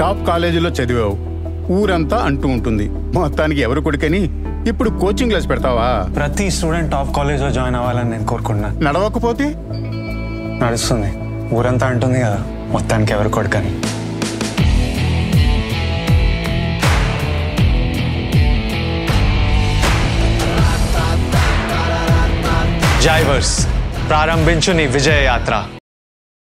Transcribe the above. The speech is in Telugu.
టాప్ కాలేజీలో చదివావు. ఊరంతా అంటూ ఉంటుంది. మొత్తానికి ఎవరు కొడుకని? ఇప్పుడు కోచింగ్ క్లాస్ పెడతావా? ప్రతి స్టూడెంట్ టాప్ కాలేజ్లో జాయిన్ అవ్వాలని నేను కోరుకుంటున్నాను నడవకపోతే? నడుస్తుంది. ఊరంతా అంటుంది కదా మొత్తానికి ఎవరు కొడుకని. జైవర్స్ ప్రారంభించు నీ విజయ యాత్ర